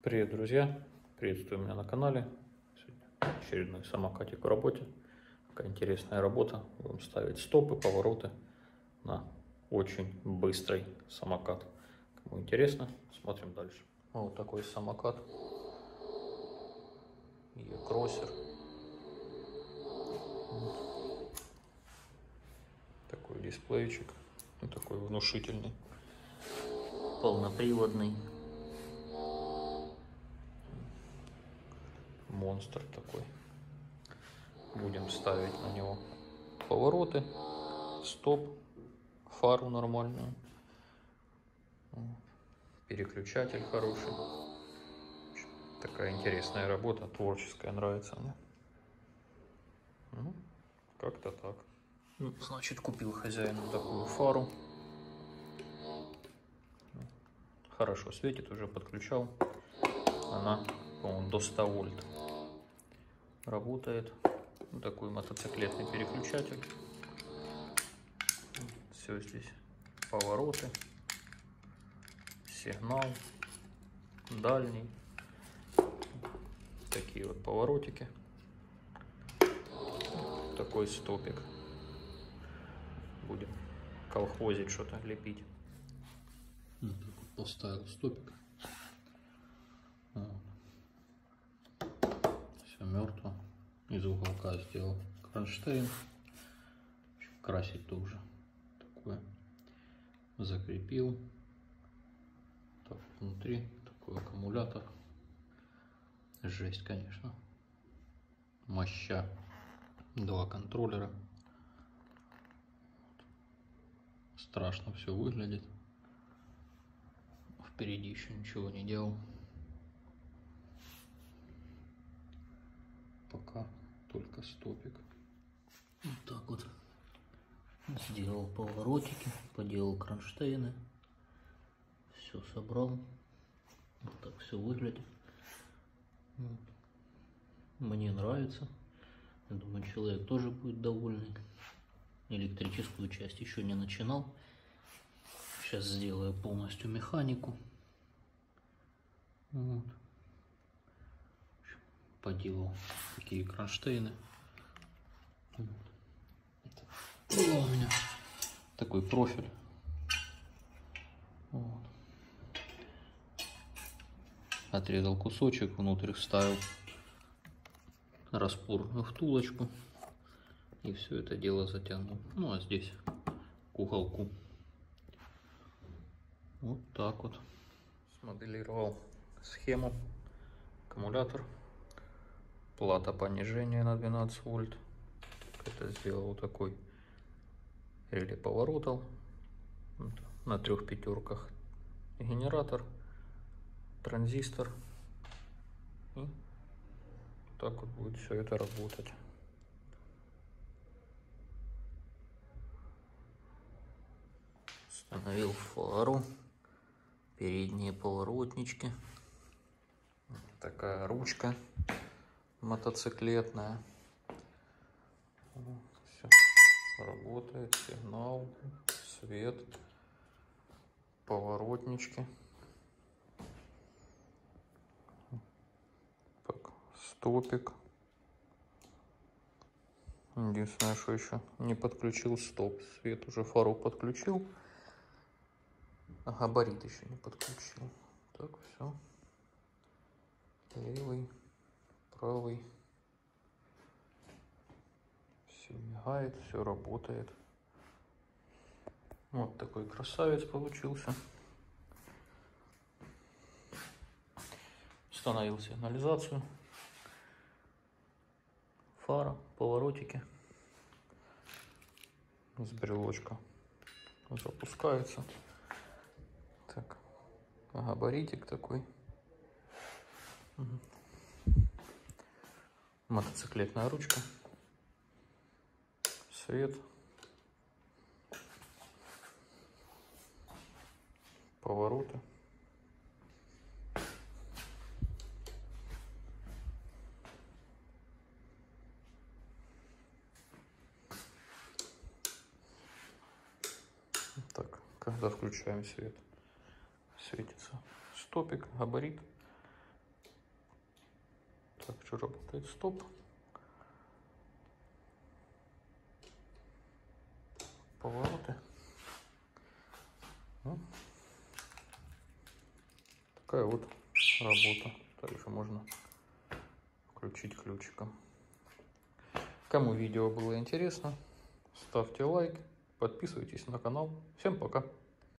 Привет, друзья! Приветствую меня на канале. Сегодня очередной самокатик в работе. Такая интересная работа. Будем ставить стопы, повороты на очень быстрый самокат. Кому интересно, смотрим дальше. Вот такой самокат. E-кроссер. Вот. Такой дисплейчик. Такой внушительный. Полноприводный. Монстр такой. Будем ставить на него повороты, стоп, фару нормальную, переключатель хороший. Такая интересная работа, творческая, нравится мне. Ну, как-то так. Ну, значит, купил хозяину такую фару. Хорошо светит, уже подключал. Она, по-моему, до 100 вольт работает. Вот такой мотоциклетный переключатель. Все здесь повороты, сигнал, дальний. Такие вот поворотики. Такой стопик. Будем колхозить что-то, лепить. Поставил стопик. Все мертво из уголка сделал кронштейн. Красить тоже такое. Закрепил. Так, внутри такой аккумулятор. Жесть, конечно. Моща. Два контроллера. Страшно все выглядит. Впереди еще ничего не делал. Пока только стопик. Вот так вот. Сделал поворотики, поделал кронштейны. Все собрал. Вот так все выглядит. Мне нравится. Я думаю, человек тоже будет довольный. Электрическую часть еще не начинал. Сейчас сделаю полностью механику. Вот поделал такие кронштейны. Это у меня такой профиль. Вот. Отрезал кусочек, внутрь вставил распор втулочку и все это дело затянул. Ну а здесь к. Вот так вот. Смоделировал схему, аккумулятор плата понижения на 12 вольт. Это сделал такой реле поворотов на трех пятерках. Генератор, транзистор. И так вот будет все это работать. Установил фару, передние поворотнички, такая ручка мотоциклетная. Все работает, сигнал, свет, поворотнички. Так, стопик. Единственное, что еще не подключил стоп. Свет уже фару подключил. А габарит еще не подключил. Так, все. Левый правый. Все мигает, все работает. Вот такой красавец получился. Установил сигнализацию. Фара, поворотики. С брелочка запускается. Так, габаритик такой мотоциклетная ручка, свет, повороты. Так, когда включаем свет, светится стопик, габарит, Так что работает стоп. Повороты. Ну, такая вот работа. Также можно включить ключиком. Кому видео было интересно, ставьте лайк, подписывайтесь на канал. Всем пока!